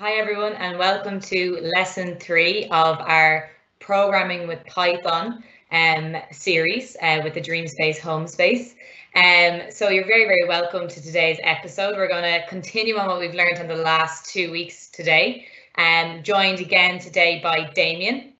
Hi everyone and welcome to lesson three of our programming with Python um, series uh, with the DreamSpace HomeSpace. Um, so you're very, very welcome to today's episode. We're going to continue on what we've learned in the last two weeks today. Um, joined again today by Damien.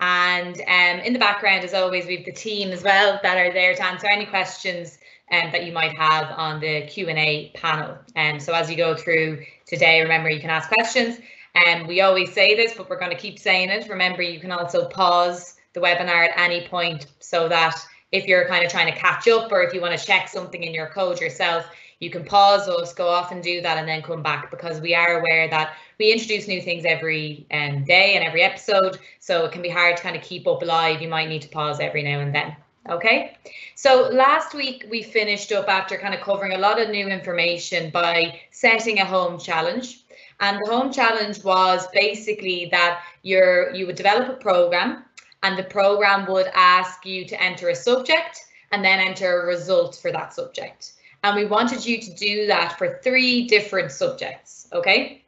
And um, in the background, as always, we have the team as well that are there to answer any questions um, that you might have on the Q&A panel. And um, so as you go through today, remember you can ask questions. And um, we always say this, but we're going to keep saying it. Remember, you can also pause the webinar at any point so that if you're kind of trying to catch up or if you want to check something in your code yourself, you can pause us, go off and do that and then come back because we are aware that we introduce new things every um, day and every episode. So it can be hard to kind of keep up live. You might need to pause every now and then. Okay, so last week we finished up after kind of covering a lot of new information by setting a home challenge. And the home challenge was basically that you're, you would develop a program and the program would ask you to enter a subject and then enter a result for that subject. And we wanted you to do that for three different subjects, okay?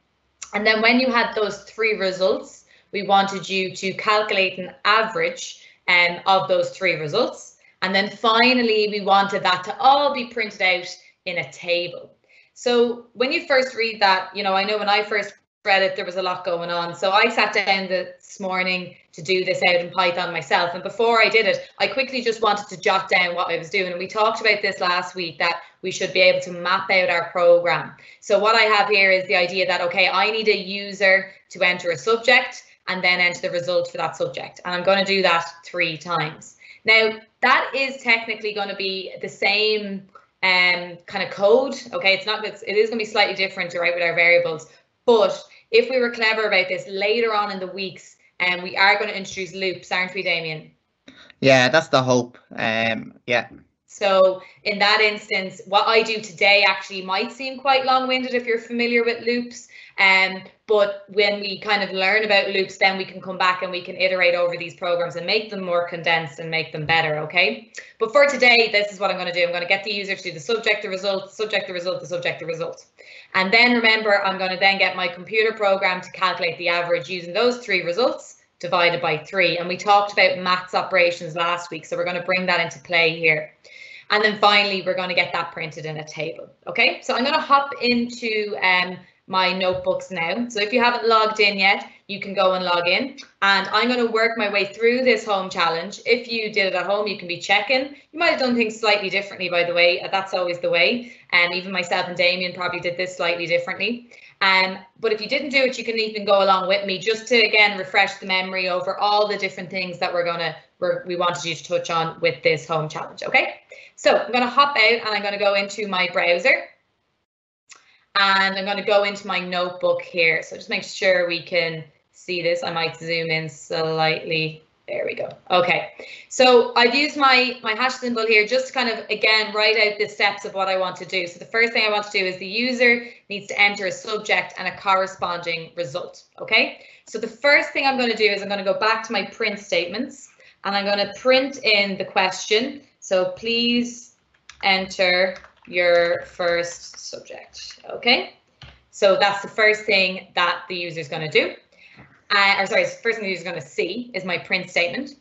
And then when you had those three results, we wanted you to calculate an average um, of those three results. And then finally, we wanted that to all be printed out in a table. So when you first read that, you know, I know when I first read it, there was a lot going on. So I sat down this morning to do this out in Python myself. And before I did it, I quickly just wanted to jot down what I was doing. And we talked about this last week that we should be able to map out our program. So what I have here is the idea that, okay, I need a user to enter a subject and then enter the result for that subject. And I'm going to do that three times. Now, that is technically going to be the same um, kind of code. Okay, it's not, it's, it is going to be slightly different, right, with our variables. But if we were clever about this later on in the weeks, and um, we are going to introduce loops, aren't we, Damien? Yeah, that's the hope. Um, yeah. So in that instance, what I do today actually might seem quite long-winded if you're familiar with loops. Um, but when we kind of learn about loops, then we can come back and we can iterate over these programs and make them more condensed and make them better, okay? But for today, this is what I'm going to do. I'm going to get the user to do the subject, the result, subject, the result, the subject, the result. And then remember, I'm going to then get my computer program to calculate the average using those three results divided by three. And we talked about maths operations last week, so we're going to bring that into play here. And then finally, we're going to get that printed in a table. Okay, so I'm going to hop into um, my notebooks now. So if you haven't logged in yet, you can go and log in. And I'm going to work my way through this home challenge. If you did it at home, you can be checking. You might have done things slightly differently, by the way. That's always the way. And even myself and Damien probably did this slightly differently. Um, but if you didn't do it, you can even go along with me just to again refresh the memory over all the different things that we're gonna we wanted you to touch on with this home challenge. Okay, so I'm gonna hop out and I'm gonna go into my browser and I'm going to go into my notebook here. So just make sure we can see this. I might zoom in slightly. There we go. Okay, so I've used my, my hash symbol here just to kind of, again, write out the steps of what I want to do. So the first thing I want to do is the user needs to enter a subject and a corresponding result. Okay, so the first thing I'm going to do is I'm going to go back to my print statements and I'm going to print in the question. So please enter your first subject. Okay, so that's the first thing that the user is going to do. Uh, or sorry, first thing the user is going to see is my print statement.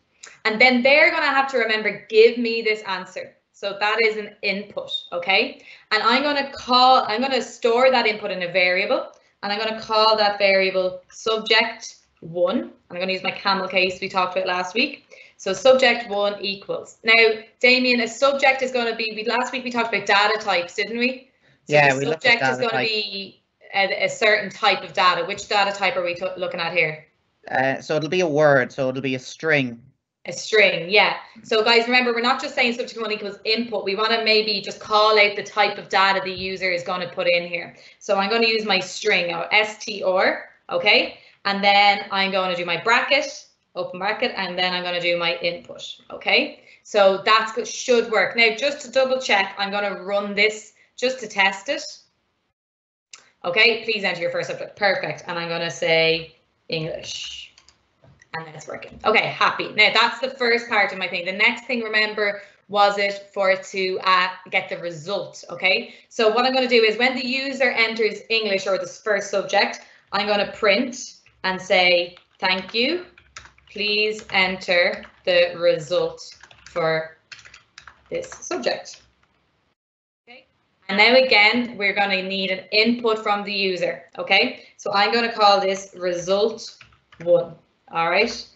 And then they're going to have to remember, give me this answer. So that is an input, okay? And I'm going to call, I'm going to store that input in a variable, and I'm going to call that variable subject one. And I'm going to use my camel case we talked about last week. So subject one equals. Now, Damien, a subject is going to be, we, last week we talked about data types, didn't we? So yeah, we subject is going type. to be a, a, certain type of data. Which data type are we looking at here? Uh, so it'll be a word, so it'll be a string. A string, yeah. So guys, remember, we're not just saying subject one equals input. We want to maybe just call out the type of data the user is going to put in here. So I'm going to use my string, or str, okay? And then I'm going to do my bracket, open bracket, and then I'm going to do my input. Okay, so that should work. Now, just to double check, I'm going to run this just to test it. Okay, please enter your first subject. Perfect. And I'm going to say English. And it's working. Okay, happy. Now, that's the first part of my thing. The next thing, remember, Was it for it to uh, get the result? Okay, so what I'm going to do is when the user enters English or this first subject, I'm going to print and say, thank you. Please enter the result for this subject. Okay, and now again, we're going to need an input from the user. Okay, so I'm going to call this result one. All right.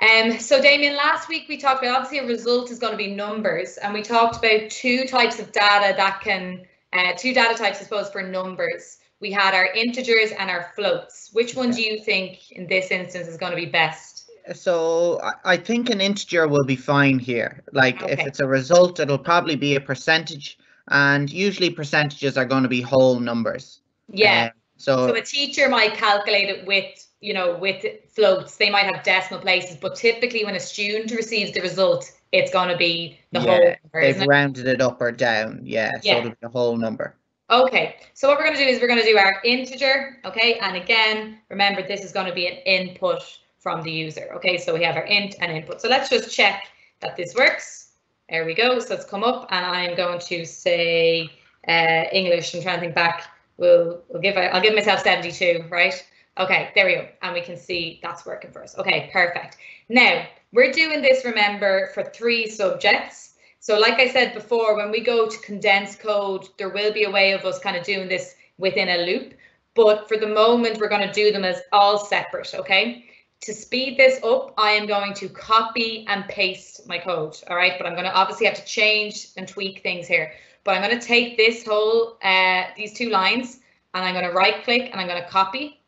Um, so Damien, last week we talked about obviously a result is going to be numbers, and we talked about two types of data that can, uh, two data types, I suppose, for numbers. We had our integers and our floats. Which one do you think in this instance is going to be best? So I think an integer will be fine here. Like okay. if it's a result, it'll probably be a percentage, and usually percentages are going to be whole numbers. Yeah. Uh, so, so a teacher might calculate it with you know, with floats, they might have decimal places, but typically when a student receives the result, it's going to be the yeah, whole number. They've rounded it? it up or down. Yeah, yeah. so it'll be the whole number. Okay, so what we're going to do is we're going to do our integer, okay? And again, remember this is going to be an input from the user, okay? So we have our int and input. So let's just check that this works. There we go. So it's come up and I'm going to say uh, English. I'm trying to think back. We'll, we'll give, I'll give myself 72, right? Okay, there we go. And we can see that's working for us. Okay, perfect. Now, we're doing this, remember, for three subjects. So like I said before, when we go to condense code, there will be a way of us kind of doing this within a loop. But for the moment, we're going to do them as all separate, okay? To speed this up, I am going to copy and paste my code, all right? But I'm going to obviously have to change and tweak things here. But I'm going to take this whole, uh, these two lines, and I'm going to right click and I'm going to copy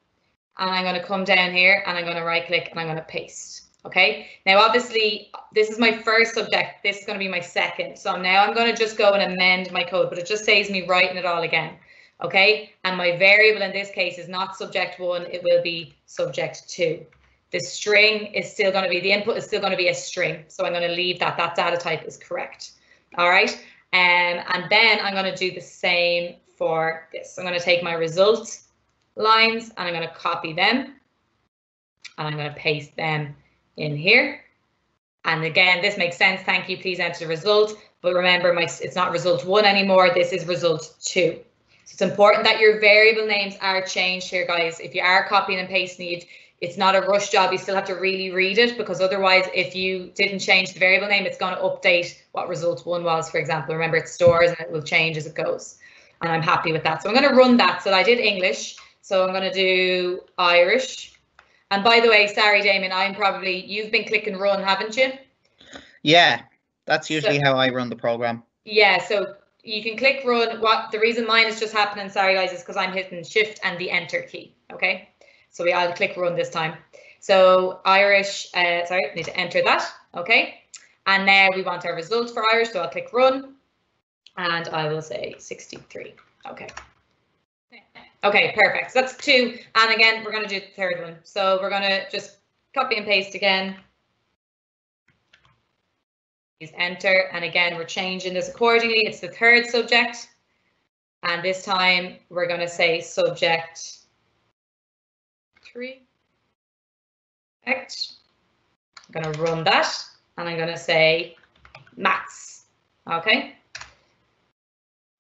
and I'm going to come down here and I'm going to right click and I'm going to paste. Okay, now obviously this is my first subject. This is going to be my second. So now I'm going to just go and amend my code, but it just saves me writing it all again. Okay, and my variable in this case is not subject one, it will be subject two. The string is still going to be, the input is still going to be a string. So I'm going to leave that, that data type is correct. All right, um, and then I'm going to do the same for this. I'm going to take my result lines and I'm going to copy them and I'm going to paste them in here. And again, this makes sense. Thank you. Please enter the result. But remember, my it's not result one anymore. This is result two. So it's important that your variable names are changed here, guys. If you are copying and pasting it's not a rush job. You still have to really read it because otherwise, if you didn't change the variable name, it's going to update what result one was, for example. Remember, it stores and it will change as it goes. And I'm happy with that. So I'm going to run that. So I did English. So I'm going to do Irish. And by the way, sorry, Damien, I'm probably, you've been clicking run, haven't you? Yeah, that's usually so, how I run the program. Yeah, so you can click run. What the reason mine is just happening, sorry guys, is because I'm hitting shift and the enter key. Okay, so we I'll click run this time. So Irish, uh, sorry, need to enter that. Okay, and now we want our result for Irish, so I'll click run, and I will say 63. Okay. Okay, perfect. So that's two. And again, we're going to do the third one. So we're going to just copy and paste again. Please enter. And again, we're changing this accordingly. It's the third subject. And this time we're going to say subject three. Perfect. I'm going to run that. And I'm going to say max. Okay.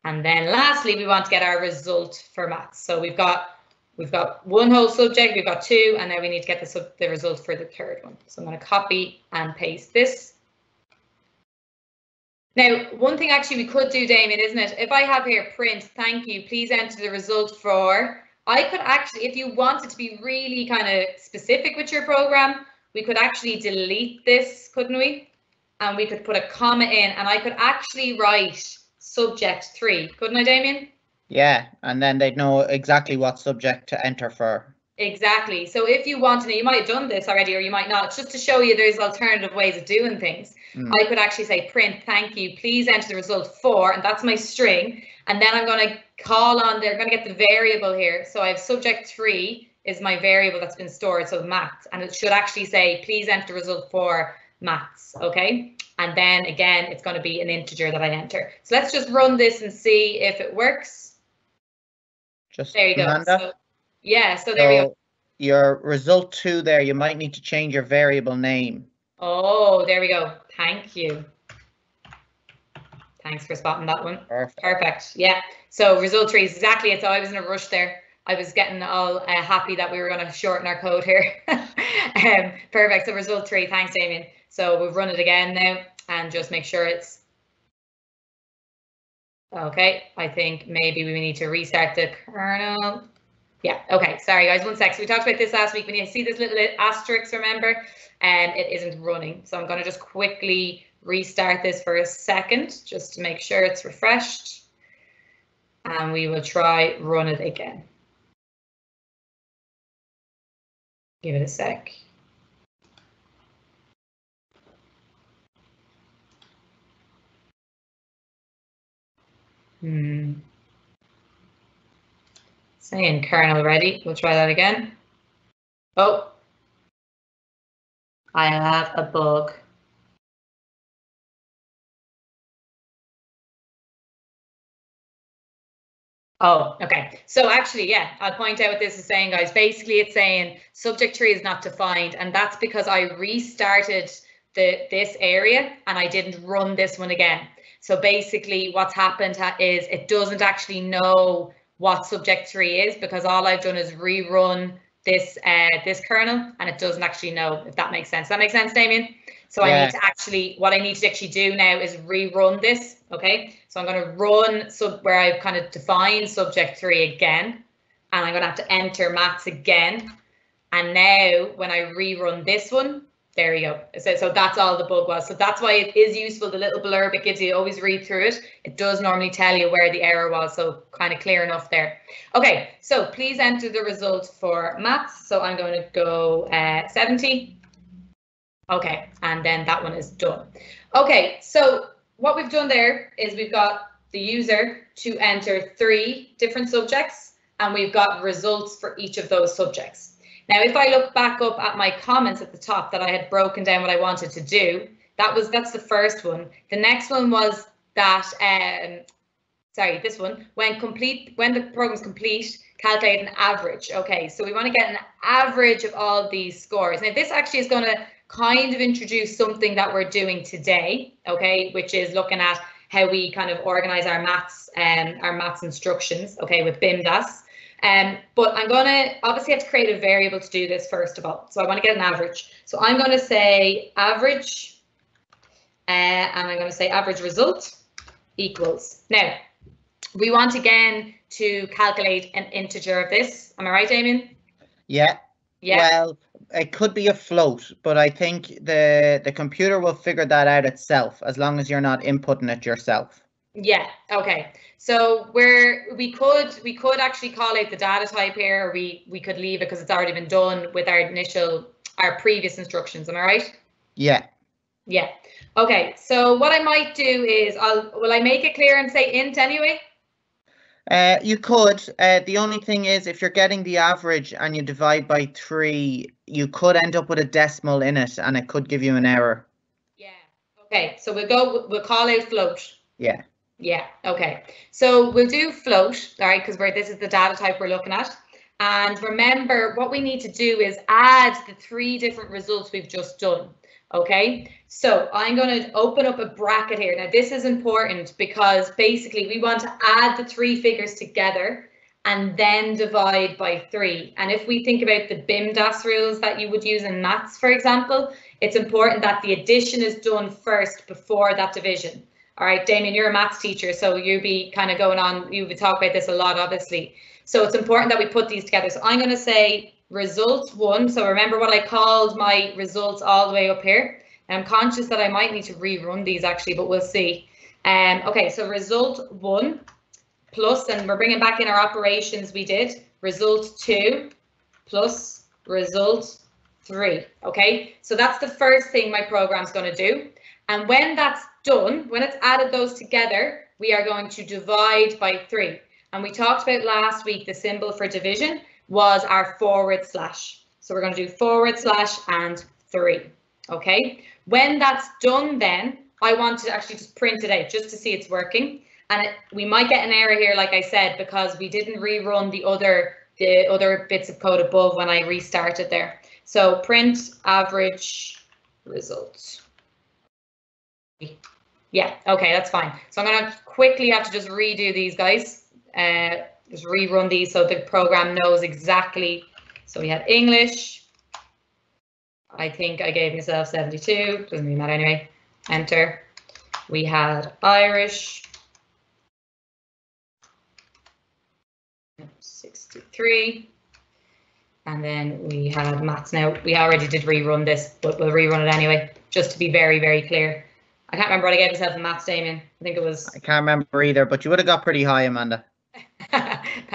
And then lastly, we want to get our result for maths. So we've got we've got one whole subject, we've got two, and now we need to get the, sub, the result for the third one. So I'm going to copy and paste this. Now, one thing actually we could do, Damien, isn't it? If I have here print, thank you, please enter the result for, I could actually, if you wanted to be really kind of specific with your program, we could actually delete this, couldn't we? And we could put a comma in and I could actually write subject three, couldn't I, Damien? Yeah, and then they'd know exactly what subject to enter for. Exactly. So if you want to know, you might have done this already or you might not, just to show you there's alternative ways of doing things. Mm. I could actually say print, thank you, please enter the result for, and that's my string. And then I'm going to call on, they're going to get the variable here. So I have subject three is my variable that's been stored, so maths, and it should actually say, please enter the result for maths, okay? And then again, it's going to be an integer that I enter. So let's just run this and see if it works. Just there you go. So, yeah, so there so we go. Your result two there, you might need to change your variable name. Oh, there we go. Thank you. Thanks for spotting that one. Perfect. Perfect. Yeah. So result three is exactly it. So I was in a rush there. I was getting all uh, happy that we were going to shorten our code here. um, perfect. So result three. Thanks, Damien. So we've run it again now and just make sure it's okay. I think maybe we need to restart the kernel. Yeah, okay, sorry guys, one sec. So we talked about this last week. When you see this little asterisk, remember, and um, it isn't running. So I'm going to just quickly restart this for a second, just to make sure it's refreshed. And we will try run it again. Give it a sec. Hmm. Saying kernel ready. We'll try that again. Oh. I have a bug. Oh, okay. So actually, yeah, I'll point out what this is saying, guys. Basically, it's saying subject tree is not defined, and that's because I restarted the this area and I didn't run this one again. So basically, what's happened is it doesn't actually know what subject tree is because all I've done is rerun this uh, this kernel and it doesn't actually know if that makes sense. Does that makes sense, Damien? So yeah. I need to actually, what I need to actually do now is rerun this, okay? So I'm going to run sub where I've kind of defined subject three again, and I'm going to have to enter maths again. And now when I rerun this one, there you go. So, so that's all the bug was. So that's why it is useful. The little blurb it gives you, always read through it. It does normally tell you where the error was. So kind of clear enough there. Okay, so please enter the result for maths. So I'm going to go uh, 70. Okay, and then that one is done. Okay, so what we've done there is we've got the user to enter three different subjects and we've got results for each of those subjects. Now, if I look back up at my comments at the top that I had broken down what I wanted to do, that was that's the first one. The next one was that um, sorry, this one when complete when the program's complete, calculate an average. Okay, so we want to get an average of all these scores. Now, this actually is going to kind of introduce something that we're doing today. Okay, which is looking at how we kind of organize our maths and um, our maths instructions. Okay, with BIMDAS. Um, but I'm going to obviously have to create a variable to do this first of all. So I want to get an average. So I'm going to say average, uh, and I'm going to say average result equals. Now, we want again to calculate an integer of this. Am I right, Damien? Yeah. Yeah. Well, it could be a float, but I think the the computer will figure that out itself as long as you're not inputting it yourself. Yeah. Okay. So where we could we could actually call out the data type here, or we we could leave it because it's already been done with our initial our previous instructions. Am I right? Yeah. Yeah. Okay. So what I might do is I'll will I make it clear and say int anyway? Uh, you could. Uh, the only thing is, if you're getting the average and you divide by three, you could end up with a decimal in it, and it could give you an error. Yeah. Okay. So we'll go. We'll call out float. Yeah. Yeah, okay. So we'll do float, all right, because we're this is the data type we're looking at. And remember, what we need to do is add the three different results we've just done. Okay, so I'm going to open up a bracket here. Now, this is important because basically we want to add the three figures together and then divide by three. And if we think about the BIMDAS rules that you would use in maths, for example, it's important that the addition is done first before that division. All right, Damien, you're a maths teacher, so you'll be kind of going on, you would talk about this a lot, obviously. So it's important that we put these together. So I'm going to say result one. So remember what I called my results all the way up here. I'm conscious that I might need to rerun these actually, but we'll see. Um, okay, so result one plus, and we're bringing back in our operations we did, result two plus result three. Okay, so that's the first thing my program's going to do. And when that's done, when it's added those together, we are going to divide by three. And we talked about last week, the symbol for division was our forward slash. So we're going to do forward slash and three. Okay. When that's done, then I want to actually just print it out just to see it's working. And it, we might get an error here, like I said, because we didn't rerun the other the other bits of code above when I restarted there. So print average results. Yeah, okay, that's fine. So I'm going to quickly have to just redo these guys. Uh, just rerun these so the program knows exactly. So we had English. I think I gave myself 72, doesn't mean that anyway. Enter. We had Irish. 63. And then we had maths. Now, we already did rerun this, but we'll rerun it anyway, just to be very, very clear. I can't remember what I gave myself in maths, Damien. I think it was. I can't remember either, but you would have got pretty high, Amanda.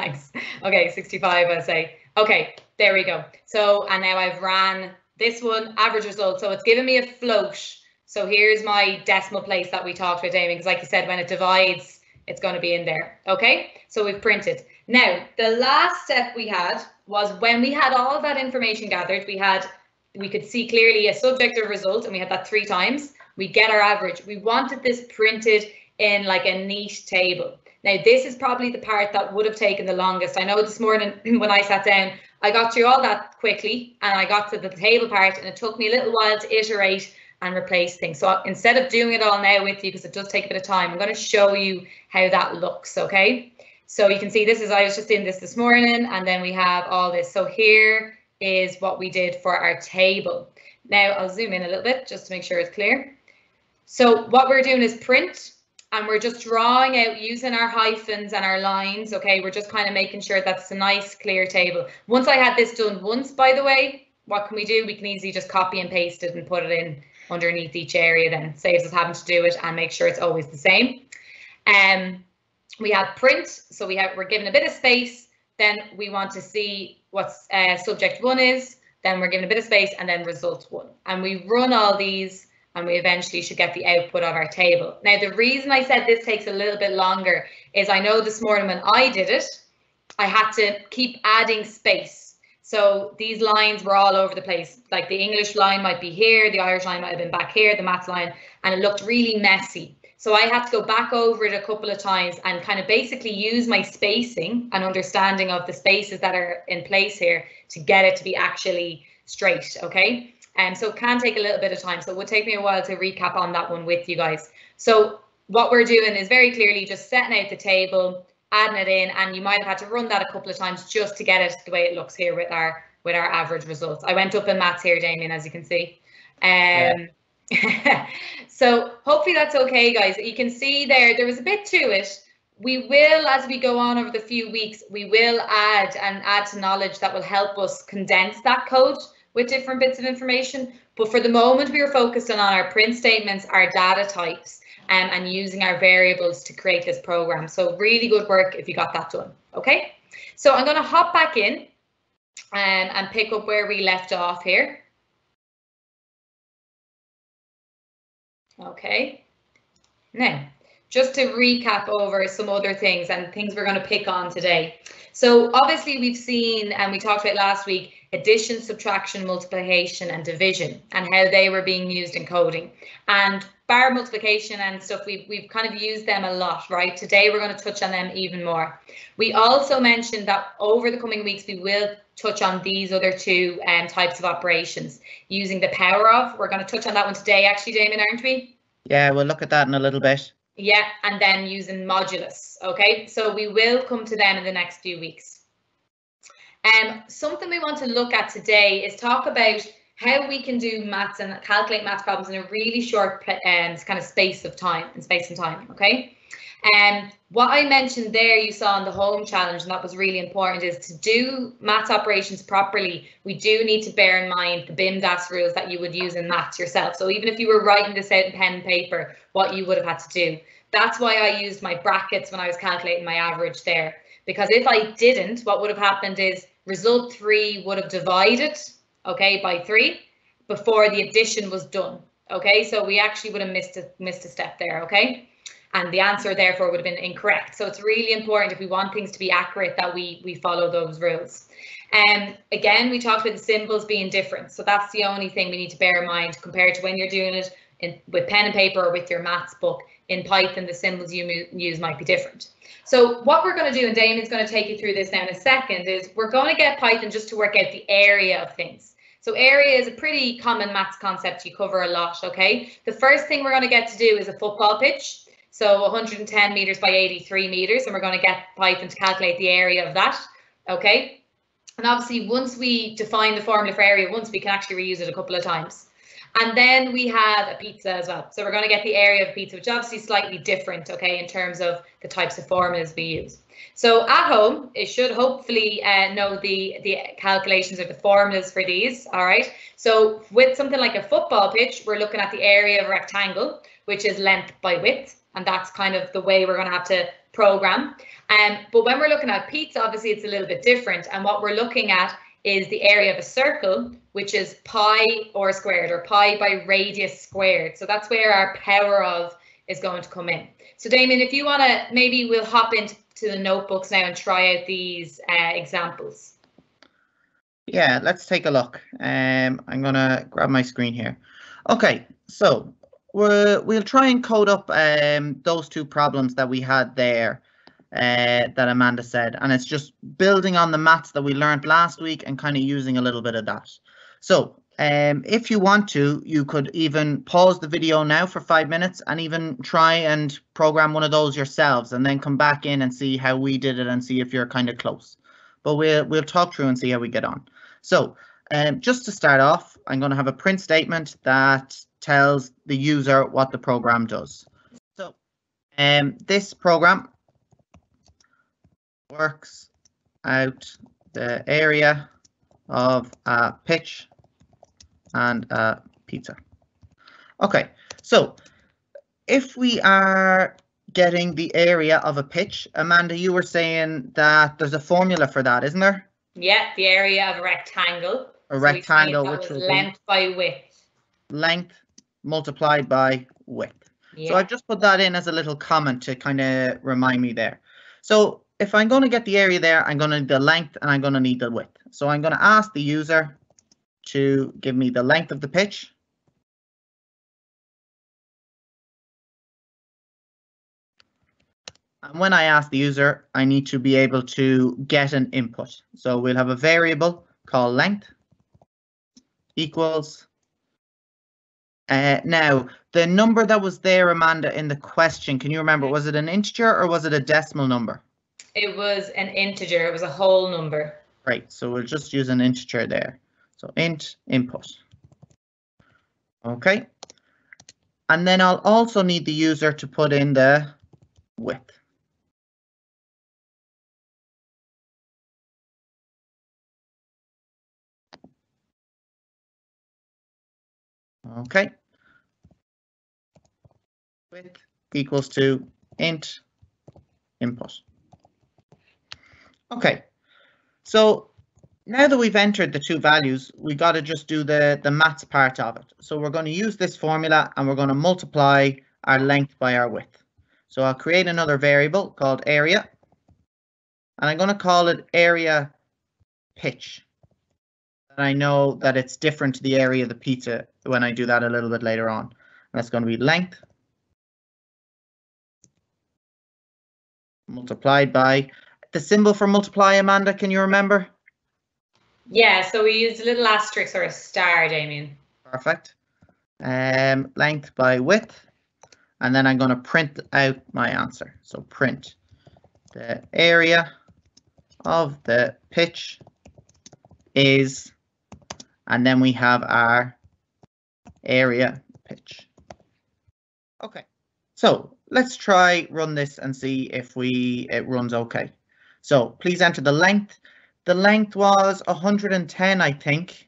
Thanks. Okay, 65, I say. Okay, there we go. So, and now I've ran this one, average result. So it's given me a float. So here's my decimal place that we talked about, Damien, because like you said, when it divides, it's going to be in there. Okay, so we've printed. Now, the last step we had was when we had all that information gathered, we had, we could see clearly a subjective result and we had that three times. We get our average. We wanted this printed in like a neat table. Now, this is probably the part that would have taken the longest. I know this morning when I sat down, I got through all that quickly and I got to the table part and it took me a little while to iterate and replace things. So instead of doing it all now with you, because it does take a bit of time, I'm going to show you how that looks, okay? So you can see this is, I was just doing this this morning, and then we have all this. So here is what we did for our table. Now I'll zoom in a little bit just to make sure it's clear. So what we're doing is print, and we're just drawing out using our hyphens and our lines, okay? We're just kind of making sure that's a nice clear table. Once I had this done once, by the way, what can we do? We can easily just copy and paste it and put it in underneath each area then saves us having to do it and make sure it's always the same. Um, we have print, so we have we're given a bit of space, then we want to see what uh, subject one is, then we're given a bit of space and then result one. And we run all these and we eventually should get the output of our table. Now, the reason I said this takes a little bit longer is I know this morning when I did it, I had to keep adding space so these lines were all over the place. Like the English line might be here, the Irish line might have been back here, the maths line, and it looked really messy. So I had to go back over it a couple of times and kind of basically use my spacing and understanding of the spaces that are in place here to get it to be actually straight, okay? And um, so it can take a little bit of time. So it would take me a while to recap on that one with you guys. So what we're doing is very clearly just setting out the table, adding it in and you might have had to run that a couple of times just to get it the way it looks here with our with our average results. I went up in maths here, Damien, as you can see. Um, yeah. so hopefully that's okay, guys. You can see there, there was a bit to it. We will, as we go on over the few weeks, we will add and add to knowledge that will help us condense that code with different bits of information. But for the moment, we are focused on our print statements, our data types, um, and using our variables to create this program. So really good work if you got that done. Okay, so I'm going to hop back in um, and pick up where we left off here. Okay, now just to recap over some other things and things we're going to pick on today. So obviously we've seen and we talked about last week addition, subtraction, multiplication and division and how they were being used in coding. And bar multiplication and stuff, we've, we've kind of used them a lot, right? Today we're going to touch on them even more. We also mentioned that over the coming weeks we will touch on these other two um, types of operations using the power of. We're going to touch on that one today actually, Damien, aren't we? Yeah, we'll look at that in a little bit. Yeah, and then using modulus, okay? So we will come to them in the next few weeks. Um, something we want to look at today is talk about how we can do maths and calculate maths problems in a really short um, kind of space of time, and space and time, okay? And um, what I mentioned there you saw in the home challenge, and that was really important, is to do maths operations properly, we do need to bear in mind the BIMDAS rules that you would use in maths yourself. So even if you were writing this out in pen and paper, what you would have had to do. That's why I used my brackets when I was calculating my average there. Because if I didn't, what would have happened is result three would have divided okay, by three before the addition was done. Okay, so we actually would have missed a, missed a step there, okay? And the answer therefore would have been incorrect. So it's really important if we want things to be accurate that we, we follow those rules. And um, again, we talked about the symbols being different. So that's the only thing we need to bear in mind compared to when you're doing it in, with pen and paper or with your maths book. In Python, the symbols you use might be different. So what we're going to do, and Damien's going to take you through this now in a second, is we're going to get Python just to work out the area of things. So area is a pretty common maths concept you cover a lot, okay? The first thing we're going to get to do is a football pitch. So 110 meters by 83 meters, and we're going to get Python to calculate the area of that, okay? And obviously, once we define the formula for area once, we can actually reuse it a couple of times. And then we have a pizza as well. So we're going to get the area of pizza, which is obviously slightly different, okay, in terms of the types of formulas we use. So at home, it should hopefully uh, know the, the calculations or the formulas for these, all right? So with something like a football pitch, we're looking at the area of a rectangle, which is length by width, and that's kind of the way we're going to have to program. Um, but when we're looking at pizza, obviously it's a little bit different, and what we're looking at is the area of a circle, which is pi or squared or pi by radius squared. So that's where our power of is going to come in. So Damien, if you want to, maybe we'll hop into the notebooks now and try out these uh, examples. Yeah, let's take a look. Um, I'm going to grab my screen here. Okay, so we'll, we'll try and code up um, those two problems that we had there uh, that Amanda said. And it's just building on the maths that we learned last week and kind of using a little bit of that. So um, if you want to, you could even pause the video now for five minutes and even try and program one of those yourselves and then come back in and see how we did it and see if you're kind of close. But we'll, we'll talk through and see how we get on. So um, just to start off, I'm going to have a print statement that tells the user what the program does. So um, this program works out the area of a pitch and a pizza. Okay, so if we are getting the area of a pitch, Amanda, you were saying that there's a formula for that, isn't there? Yeah, the area of a rectangle. A so rectangle, which was length by width. Length multiplied by width. Yeah. So I've just put that in as a little comment to kind of remind me there. So if I'm going to get the area there, I'm going to need the length and I'm going to need the width. So I'm going to ask the user to give me the length of the pitch. And when I ask the user, I need to be able to get an input. So we'll have a variable called length equals. Uh, now, the number that was there, Amanda, in the question, can you remember, was it an integer or was it a decimal number? It was an integer. It was a whole number. Right. So we'll just use an integer there. So int input. Okay. And then I'll also need the user to put in the width. Okay. Width equals to int input. Okay, so now that we've entered the two values, we got to just do the, the maths part of it. So we're going to use this formula and we're going to multiply our length by our width. So I'll create another variable called area. And I'm going to call it area pitch. And I know that it's different to the area of the pizza when I do that a little bit later on. And that's going to be length multiplied by the symbol for multiply, Amanda, can you remember? Yeah, so we use a little asterisk or a star, Damien. Perfect. Um, length by width. And then I'm going to print out my answer. So print the area of the pitch is, and then we have our area pitch. Okay, so let's try run this and see if we it runs okay. So please enter the length. The length was 110, I think.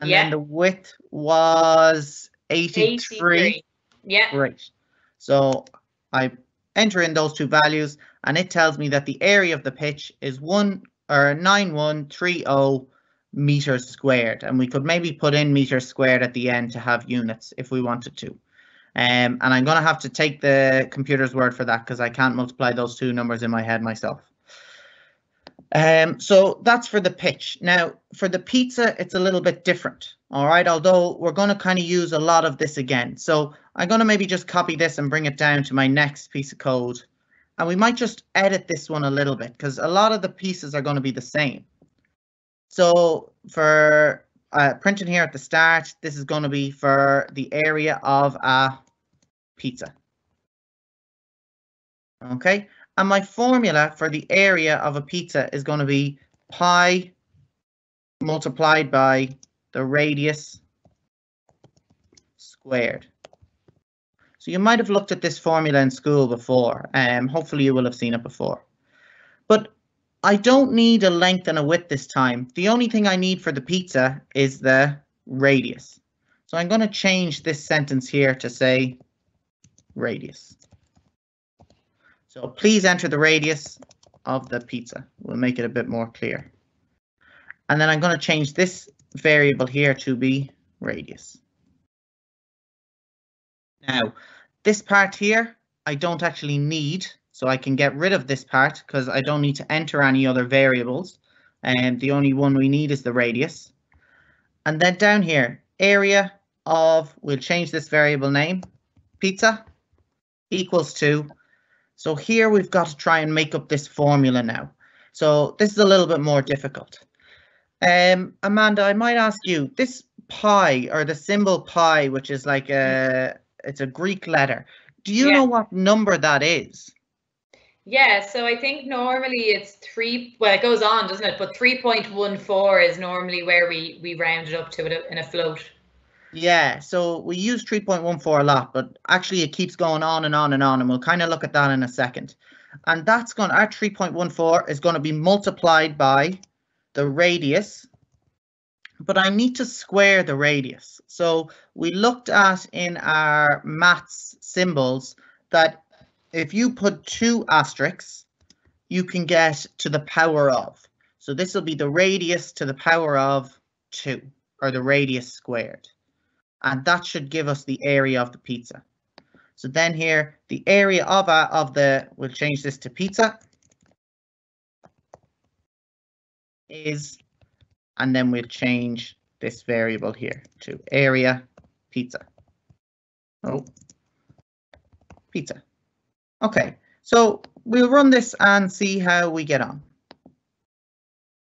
And yeah. then the width was 83. 83. Yeah. Great. So I enter in those two values and it tells me that the area of the pitch is one or 9130 meters squared. And we could maybe put in meters squared at the end to have units if we wanted to. Um, and I'm going to have to take the computer's word for that because I can't multiply those two numbers in my head myself. Um, so that's for the pitch. Now, for the pizza, it's a little bit different. All right, although we're going to kind of use a lot of this again. So I'm going to maybe just copy this and bring it down to my next piece of code. And we might just edit this one a little bit because a lot of the pieces are going to be the same. So for uh, printing here at the start, this is going to be for the area of a pizza. Okay, and my formula for the area of a pizza is going to be pi multiplied by the radius squared. So you might have looked at this formula in school before. Um, hopefully you will have seen it before. But I don't need a length and a width this time. The only thing I need for the pizza is the radius. So I'm going to change this sentence here to say radius. So please enter the radius of the pizza. We'll make it a bit more clear. And then I'm going to change this variable here to be radius. Now, this part here, I don't actually need, so I can get rid of this part because I don't need to enter any other variables. And the only one we need is the radius. And then down here, area of, we'll change this variable name, pizza equals 2. so here we've got to try and make up this formula now. So this is a little bit more difficult. Um, Amanda, I might ask you, this pi or the symbol pi, which is like a, it's a Greek letter. Do you yeah. know what number that is? Yeah, so I think normally it's three, well, it goes on, doesn't it? But 3.14 is normally where we, we round it up to it in a float. Yeah, so we use 3.14 a lot, but actually it keeps going on and on and on, and we'll kind of look at that in a second. And that's going, our 3.14 is going to be multiplied by the radius, but I need to square the radius. So we looked at in our maths symbols that if you put two asterisks, you can get to the power of. So this will be the radius to the power of 2, or the radius squared and that should give us the area of the pizza. So then here, the area of, a, of the, we'll change this to pizza, is, and then we'll change this variable here to area pizza. Oh, pizza. Okay, so we'll run this and see how we get on.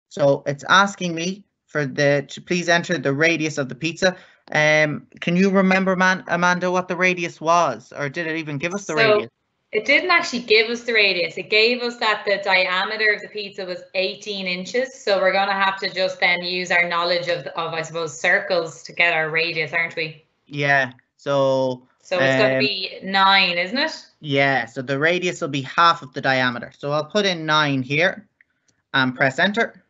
So it's asking me for the, to please enter the radius of the pizza. Um, can you remember, man, Amanda, what the radius was, or did it even give us the so, radius? It didn't actually give us the radius. It gave us that the diameter of the pizza was 18 inches. So we're going to have to just then use our knowledge of, of I suppose, circles to get our radius, aren't we? Yeah. So. So it's um, going to be nine, isn't it? Yeah. So the radius will be half of the diameter. So I'll put in nine here and press enter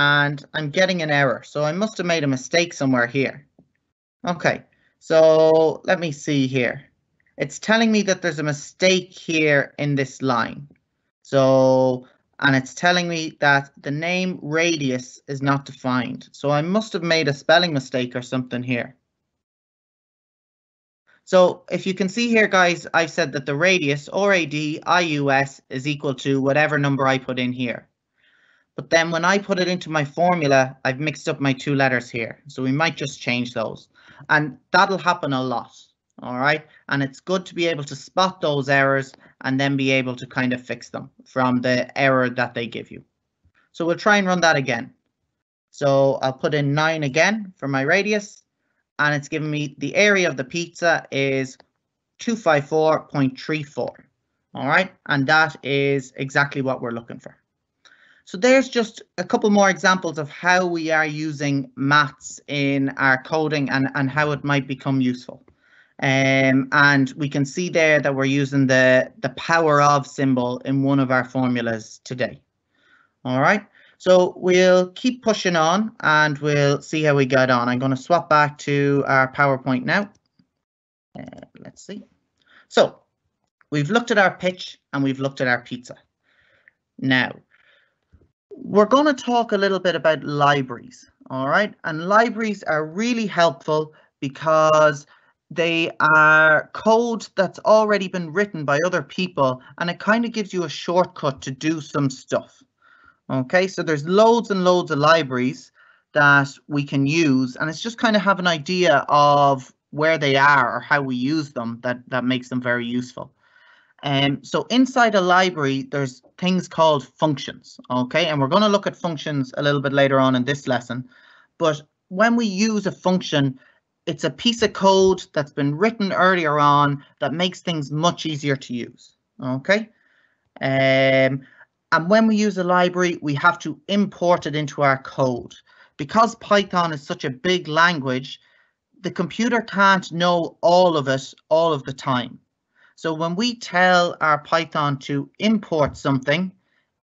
and I'm getting an error. So I must have made a mistake somewhere here. Okay, so let me see here. It's telling me that there's a mistake here in this line. So, and it's telling me that the name radius is not defined. So I must have made a spelling mistake or something here. So if you can see here, guys, I've said that the radius, RAD, IUS, is equal to whatever number I put in here. But then when I put it into my formula, I've mixed up my two letters here. So we might just change those. And that'll happen a lot. All right. And it's good to be able to spot those errors and then be able to kind of fix them from the error that they give you. So we'll try and run that again. So I'll put in 9 again for my radius. And it's giving me the area of the pizza is 254.34. All right. And that is exactly what we're looking for. So there's just a couple more examples of how we are using maths in our coding and, and how it might become useful. Um, and we can see there that we're using the, the power of symbol in one of our formulas today. All right, so we'll keep pushing on and we'll see how we get on. I'm going to swap back to our PowerPoint now. Uh, let's see. So we've looked at our pitch and we've looked at our pizza. Now, we're going to talk a little bit about libraries, all right? And libraries are really helpful because they are code that's already been written by other people and it kind of gives you a shortcut to do some stuff. Okay, so there's loads and loads of libraries that we can use and it's just kind of have an idea of where they are or how we use them that, that makes them very useful. Um, so inside a library, there's things called functions, okay? And we're going to look at functions a little bit later on in this lesson. But when we use a function, it's a piece of code that's been written earlier on that makes things much easier to use, okay? Um, and when we use a library, we have to import it into our code. Because Python is such a big language, the computer can't know all of it all of the time. So when we tell our Python to import something,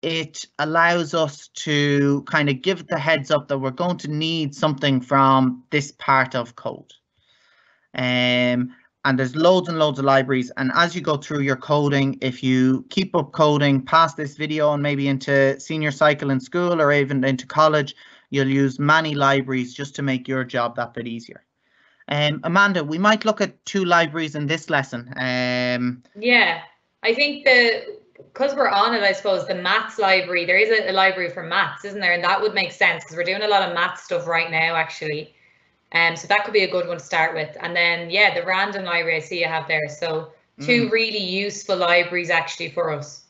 it allows us to kind of give the heads up that we're going to need something from this part of code. Um, and there's loads and loads of libraries. And as you go through your coding, if you keep up coding past this video and maybe into senior cycle in school or even into college, you'll use many libraries just to make your job that bit easier. Um, Amanda, we might look at two libraries in this lesson. Um, yeah, I think the because we're on it, I suppose the maths library. There is a, a library for maths, isn't there? And that would make sense because we're doing a lot of maths stuff right now, actually. Um, so that could be a good one to start with. And then yeah, the random library I see you have there. So two mm. really useful libraries actually for us.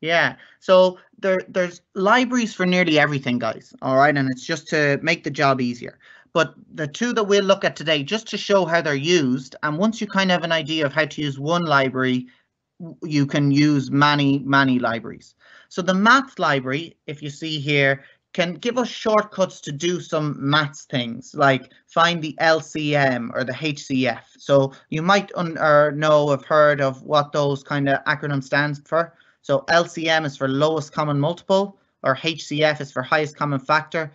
Yeah. So there there's libraries for nearly everything, guys. All right, and it's just to make the job easier. But the two that we'll look at today, just to show how they're used, and once you kind of have an idea of how to use one library, you can use many, many libraries. So the math library, if you see here, can give us shortcuts to do some maths things like find the LCM or the HCF. So you might or er, know have heard of what those kind of acronyms stands for. So LCM is for lowest common multiple or HCF is for highest common factor.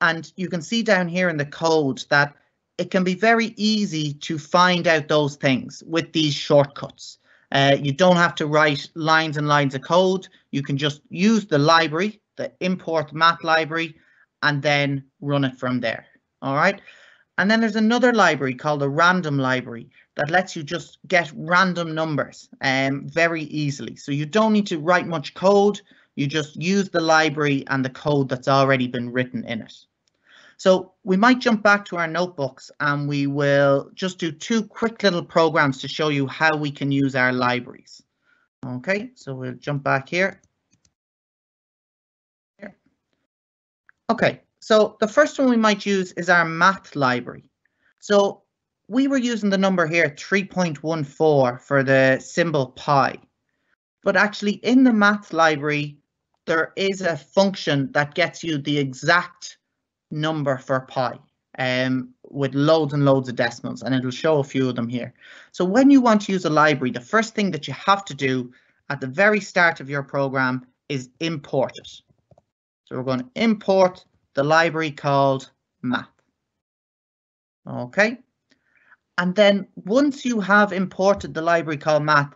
And you can see down here in the code that it can be very easy to find out those things with these shortcuts. Uh, you don't have to write lines and lines of code. You can just use the library, the import math library, and then run it from there. All right. And then there's another library called the random library that lets you just get random numbers um, very easily. So you don't need to write much code. You just use the library and the code that's already been written in it. So we might jump back to our notebooks and we will just do two quick little programs to show you how we can use our libraries. Okay, so we'll jump back here. Okay, so the first one we might use is our math library. So we were using the number here 3.14 for the symbol pi. But actually in the math library, there is a function that gets you the exact number for pi um, with loads and loads of decimals, and it'll show a few of them here. So when you want to use a library, the first thing that you have to do at the very start of your program is import it. So we're going to import the library called math. Okay. And then once you have imported the library called math,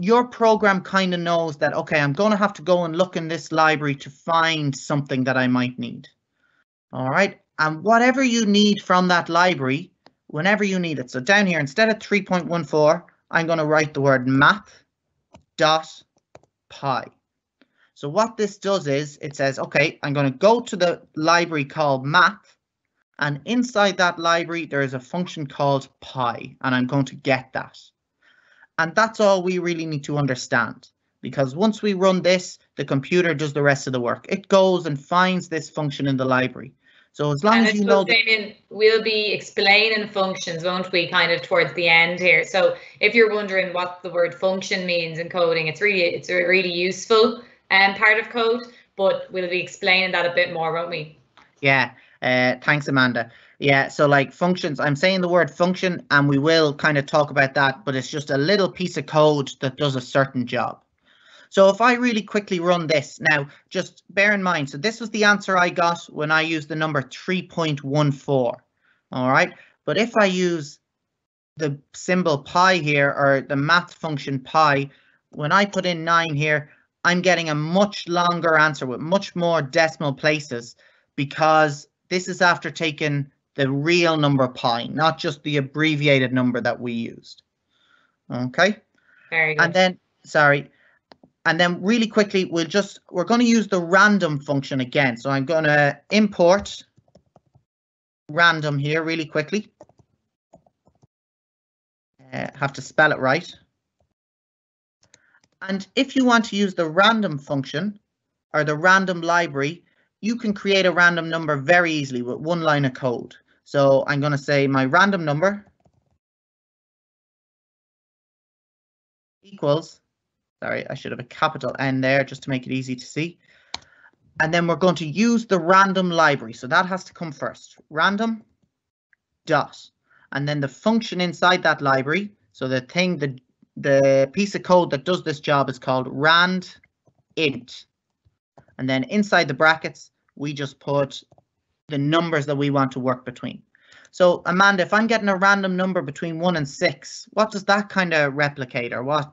your program kind of knows that, okay, I'm going to have to go and look in this library to find something that I might need. All right. And whatever you need from that library, whenever you need it. So down here, instead of 3.14, I'm going to write the word math dot pi. So what this does is it says, okay, I'm going to go to the library called math. And inside that library, there is a function called pi, and I'm going to get that. And that's all we really need to understand because once we run this, the computer does the rest of the work. It goes and finds this function in the library. So as long and as you know, saying, we'll be explaining functions, won't we? Kind of towards the end here. So if you're wondering what the word function means in coding, it's really it's a really useful um, part of code. But we'll be explaining that a bit more, won't we? Yeah. Uh, thanks, Amanda. Yeah, so like functions, I'm saying the word function and we will kind of talk about that, but it's just a little piece of code that does a certain job. So if I really quickly run this now, just bear in mind, so this was the answer I got when I used the number 3.14. All right. But if I use the symbol pi here or the math function pi, when I put in nine here, I'm getting a much longer answer with much more decimal places because this is after taking the real number pi, not just the abbreviated number that we used. Okay. Very good. And then, sorry, and then really quickly, we'll just, we're going to use the random function again. So I'm going to import random here really quickly. Uh, have to spell it right. And if you want to use the random function or the random library, you can create a random number very easily with one line of code. So I'm going to say my random number equals, sorry, I should have a capital N there just to make it easy to see. And then we're going to use the random library. So that has to come first. Random dot. And then the function inside that library. So the thing, the, the piece of code that does this job is called rand int. And then inside the brackets, we just put the numbers that we want to work between. So Amanda, if I'm getting a random number between one and six, what does that kind of replicate or what?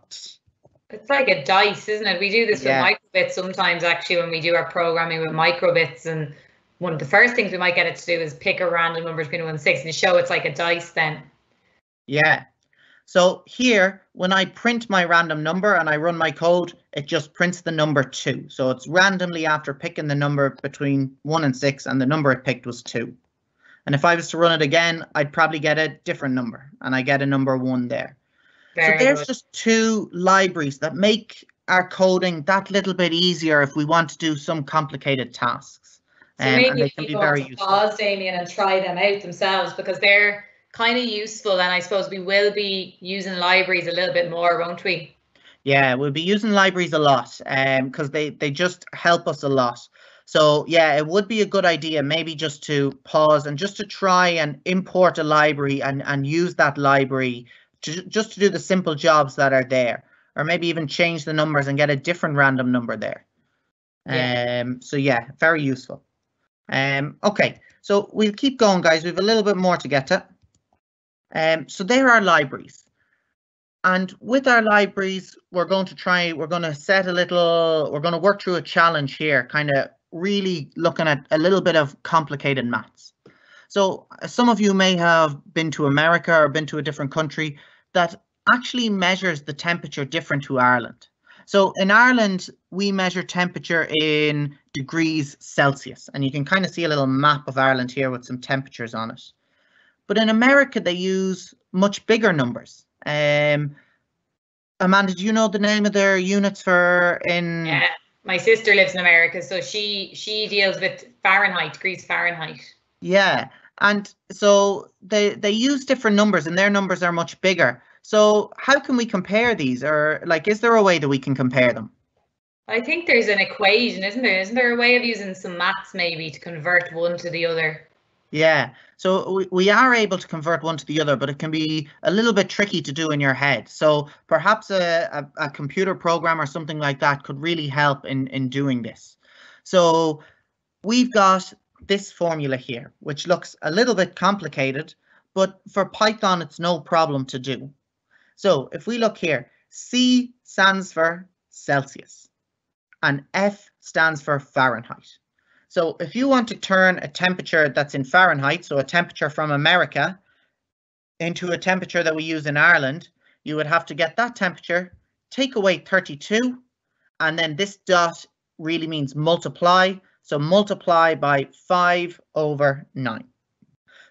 It's like a dice, isn't it? We do this Yeah. with micro:bits sometimes actually when we do our programming with micro:bits and one of the first things we might get it to do is pick a random number between one and six and show it's like a dice then. Yeah. So here, when I print my random number and I run my code, it just prints the number two. So it's randomly after picking the number between one and six and the number it picked was two. And if I was to run it again, I'd probably get a different number and I get a number one there. Very so there's good. just two libraries that make our coding that little bit easier if we want to do some complicated tasks. So Um, maybe and they can be very to useful. pause, Damien, and try them out themselves because they're kind of useful and I suppose we will be using libraries a little bit more, won't we? Yeah, we'll be using libraries a lot because they, they just help us a lot. So yeah, it would be a good idea maybe just to pause and just to try and import a library and, and use that library to, just to do the simple jobs that are there. Or maybe even change the numbers and get a different random number there. Yeah. Um, so yeah, very useful. Um, okay, so we'll keep going, guys. We have a little bit more to get to. Um, so there are libraries. And with our libraries, we're going to try, we're going to set a little, we're going to work through a challenge here, kind of really looking at a little bit of complicated maths. So uh, some of you may have been to America or been to a different country that actually measures the temperature different to Ireland. So in Ireland, we measure temperature in degrees Celsius, and you can kind of see a little map of Ireland here with some temperatures on it. But in America, they use much bigger numbers. Um, Amanda, do you know the name of their units for in? Yeah. My sister lives in America, so she she deals with Fahrenheit, degrees Fahrenheit. Yeah, and so they they use different numbers, and their numbers are much bigger. So how can we compare these, or like, is there a way that we can compare them? I think there's an equation, isn't there? Isn't there a way of using some maths maybe to convert one to the other? Yeah, so we, we are able to convert one to the other, but it can be a little bit tricky to do in your head. So perhaps a, a, a computer program or something like that could really help in, in doing this. So we've got this formula here, which looks a little bit complicated, but for Python, it's no problem to do. So if we look here, C stands for Celsius and F stands for Fahrenheit. So if you want to turn a temperature that's in Fahrenheit, so a temperature from America, into a temperature that we use in Ireland, you would have to get that temperature, take away 32, and then this dot really means multiply. So multiply by 5 over 9.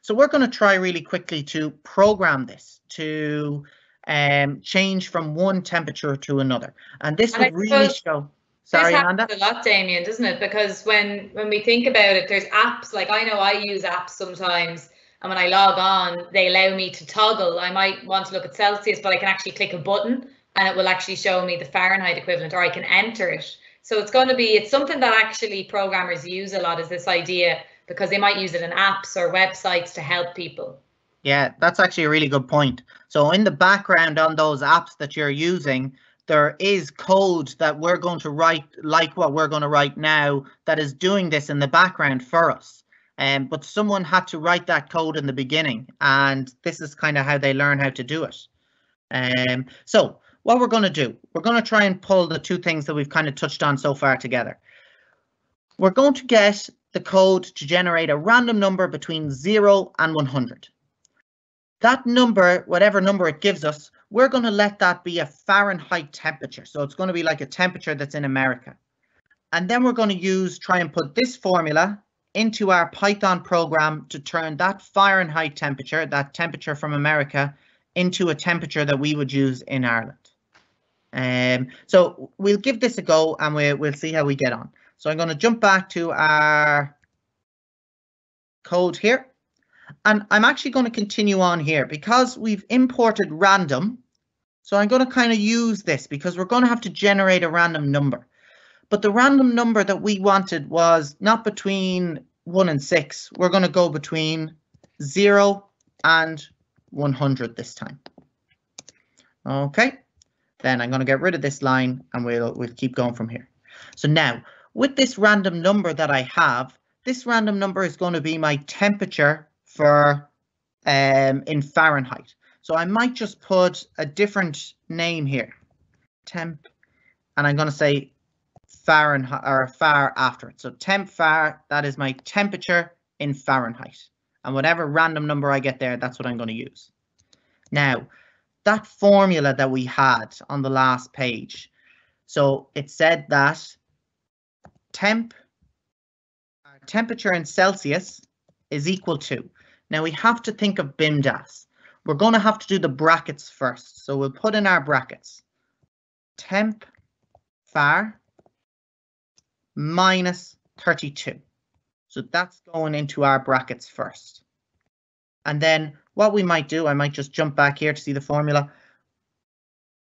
So we're going to try really quickly to program this to um, change from one temperature to another. And this And would really show. Sorry, this Amanda. happens a lot, Damien, doesn't it? Because when when we think about it, there's apps like I know I use apps sometimes, and when I log on, they allow me to toggle. I might want to look at Celsius, but I can actually click a button, and it will actually show me the Fahrenheit equivalent, or I can enter it. So it's going to be it's something that actually programmers use a lot. Is this idea because they might use it in apps or websites to help people. Yeah, that's actually a really good point. So in the background on those apps that you're using, there is code that we're going to write, like what we're going to write now, that is doing this in the background for us. Um, but someone had to write that code in the beginning, and this is kind of how they learn how to do it. Um, so what we're going to do, we're going to try and pull the two things that we've kind of touched on so far together. We're going to get the code to generate a random number between 0 and 100 that number, whatever number it gives us, we're going to let that be a Fahrenheit temperature. So it's going to be like a temperature that's in America. And then we're going to use, try and put this formula into our Python program to turn that Fahrenheit temperature, that temperature from America, into a temperature that we would use in Ireland. Um, so we'll give this a go and we'll, we'll see how we get on. So I'm going to jump back to our code here. And I'm actually going to continue on here because we've imported random. So I'm going to kind of use this because we're going to have to generate a random number. But the random number that we wanted was not between 1 and 6. We're going to go between 0 and 100 this time. Okay, then I'm going to get rid of this line and we'll, we'll keep going from here. So now, with this random number that I have, this random number is going to be my temperature for um, in Fahrenheit. So I might just put a different name here, temp, and I'm going to say Fahrenheit or far after it. So temp far, that is my temperature in Fahrenheit. And whatever random number I get there, that's what I'm going to use. Now, that formula that we had on the last page. So it said that temp temperature in Celsius is equal to. Now we have to think of BIMDAS. We're going to have to do the brackets first. So we'll put in our brackets. Temp far minus 32. So that's going into our brackets first. And then what we might do, I might just jump back here to see the formula.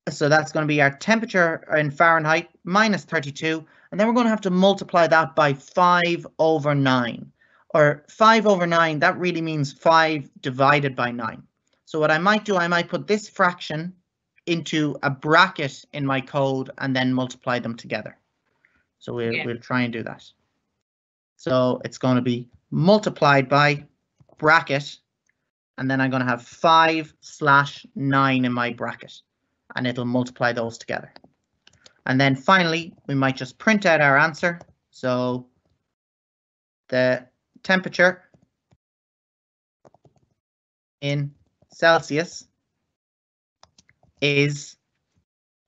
So that's going to be our temperature in Fahrenheit minus 32. And then we're going to have to multiply that by 5 over 9. Or 5 over 9, that really means 5 divided by 9. So what I might do, I might put this fraction into a bracket in my code and then multiply them together. So we'll, yeah. we'll try and do that. So it's going to be multiplied by bracket, and then I'm going to have 5 slash 9 in my bracket, and it'll multiply those together. And then finally, we might just print out our answer. So the temperature in Celsius is,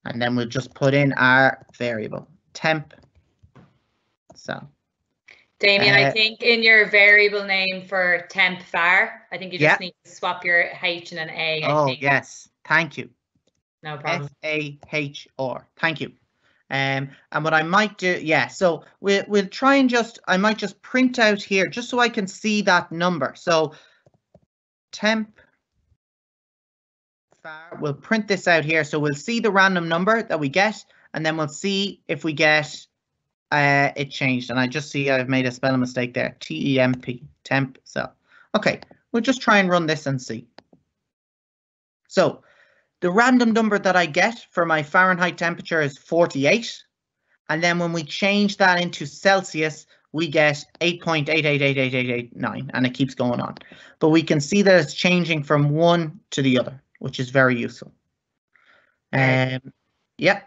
and then we'll just put in our variable temp so, Damien, uh, I think in your variable name for temp var, I think you just yeah. need to swap your H and an A. I oh, think. yes. Thank you. No problem. F A H R. Thank you. Um, and what I might do, yeah, so we'll, we'll try and just, I might just print out here just so I can see that number. So temp we'll print this out here. So we'll see the random number that we get, and then we'll see if we get uh, it changed, and I just see I've made a spelling mistake there. T-E-M-P, temp cell. Okay, we'll just try and run this and see. So the random number that I get for my Fahrenheit temperature is 48. And then when we change that into Celsius, we get 8.888889, and it keeps going on. But we can see that it's changing from one to the other, which is very useful. Um, yeah,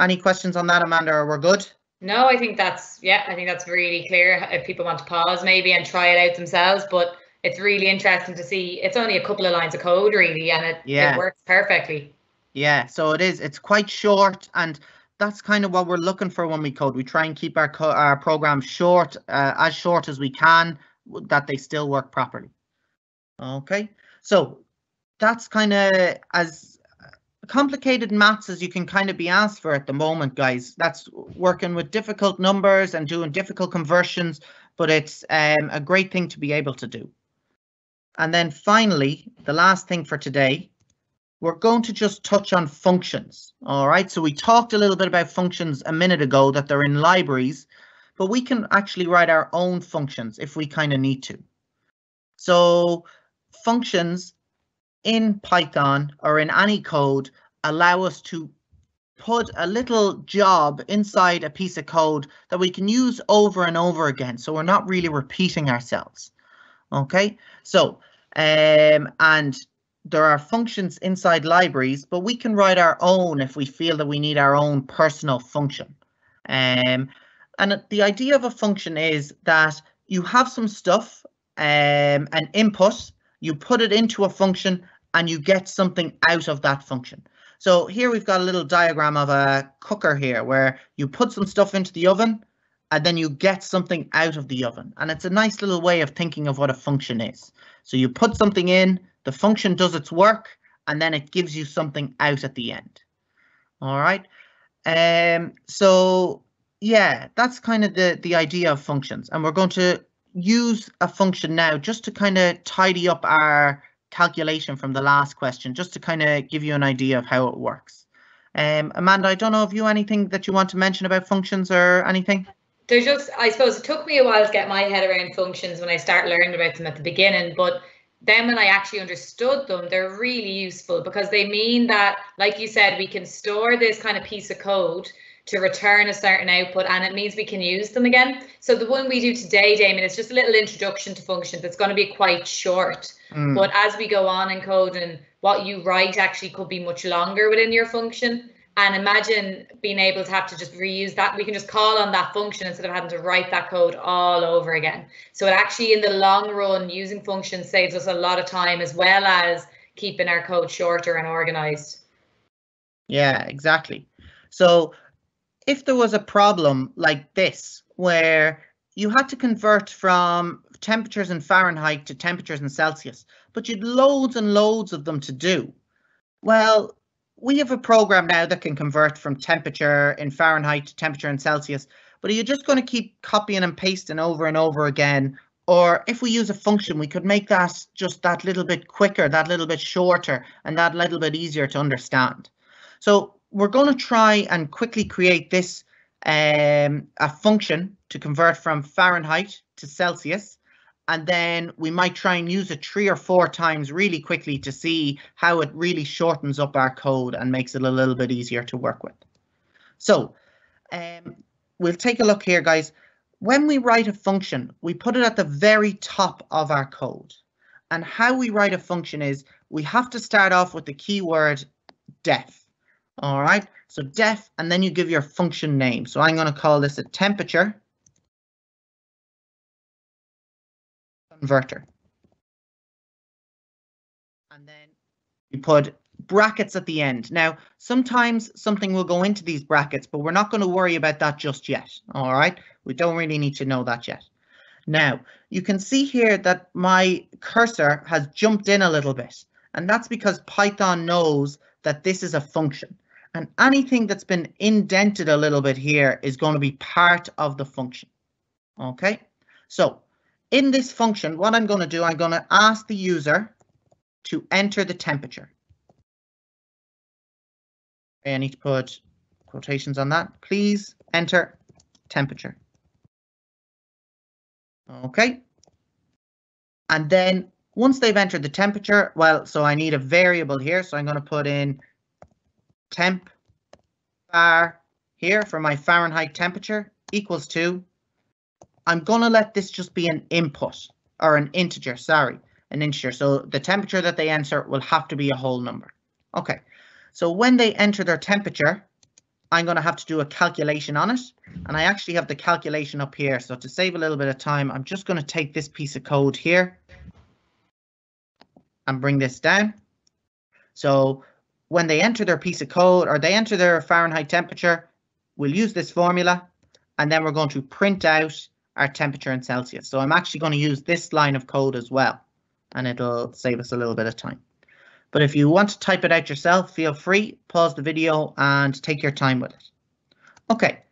any questions on that, Amanda, or we're good? No, I think that's, yeah, I think that's really clear if people want to pause maybe and try it out themselves, but it's really interesting to see. It's only a couple of lines of code really, and it, yeah. it works perfectly. Yeah, so it is. It's quite short and that's kind of what we're looking for when we code. We try and keep our, our program short, uh, as short as we can, that they still work properly. Okay, so that's kind of as complicated maths as you can kind of be asked for at the moment, guys. That's working with difficult numbers and doing difficult conversions, but it's um, a great thing to be able to do. And then finally, the last thing for today, we're going to just touch on functions. All right, so we talked a little bit about functions a minute ago that they're in libraries, but we can actually write our own functions if we kind of need to. So functions in Python or in any code allow us to put a little job inside a piece of code that we can use over and over again. So we're not really repeating ourselves. Okay, so um, and there are functions inside libraries, but we can write our own if we feel that we need our own personal function. Um, and the idea of a function is that you have some stuff, um, an input, you put it into a function and you get something out of that function. So here we've got a little diagram of a cooker here where you put some stuff into the oven and then you get something out of the oven. And it's a nice little way of thinking of what a function is. So you put something in, the function does its work, and then it gives you something out at the end. All right. Um, so yeah, that's kind of the, the idea of functions. And we're going to use a function now just to kind of tidy up our calculation from the last question, just to kind of give you an idea of how it works. Um, Amanda, I don't know if you have anything that you want to mention about functions or anything? There's just, I suppose it took me a while to get my head around functions when I started learning about them at the beginning, but then when I actually understood them, they're really useful because they mean that, like you said, we can store this kind of piece of code to return a certain output and it means we can use them again. So the one we do today, Damien, is just a little introduction to functions. It's going to be quite short, mm. but as we go on in code and what you write actually could be much longer within your function. And imagine being able to have to just reuse that. We can just call on that function instead of having to write that code all over again. So it actually, in the long run, using functions saves us a lot of time as well as keeping our code shorter and organized. Yeah, exactly. So if there was a problem like this, where you had to convert from temperatures in Fahrenheit to temperatures in Celsius, but you'd loads and loads of them to do. Well, we have a program now that can convert from temperature in Fahrenheit to temperature in Celsius, but are you just going to keep copying and pasting over and over again? Or if we use a function, we could make that just that little bit quicker, that little bit shorter, and that little bit easier to understand. So we're going to try and quickly create this um, a function to convert from Fahrenheit to Celsius. And then we might try and use it three or four times really quickly to see how it really shortens up our code and makes it a little bit easier to work with. So um, we'll take a look here, guys. When we write a function, we put it at the very top of our code. And how we write a function is we have to start off with the keyword def. All right, so def, and then you give your function name. So I'm going to call this a temperature converter. And then you put brackets at the end. Now, sometimes something will go into these brackets, but we're not going to worry about that just yet. All right, we don't really need to know that yet. Now, you can see here that my cursor has jumped in a little bit, and that's because Python knows that this is a function. And anything that's been indented a little bit here is going to be part of the function. Okay, so in this function, what I'm going to do, I'm going to ask the user to enter the temperature. I need to put quotations on that. Please enter temperature. Okay. And then once they've entered the temperature, well, so I need a variable here. So I'm going to put in temp bar here for my Fahrenheit temperature equals to, I'm going to let this just be an input or an integer, sorry, an integer. So the temperature that they enter will have to be a whole number. Okay, so when they enter their temperature, I'm going to have to do a calculation on it. And I actually have the calculation up here. So to save a little bit of time, I'm just going to take this piece of code here and bring this down. So when they enter their piece of code or they enter their Fahrenheit temperature, we'll use this formula and then we're going to print out our temperature in Celsius. So I'm actually going to use this line of code as well and it'll save us a little bit of time. But if you want to type it out yourself, feel free, pause the video and take your time with it. Okay,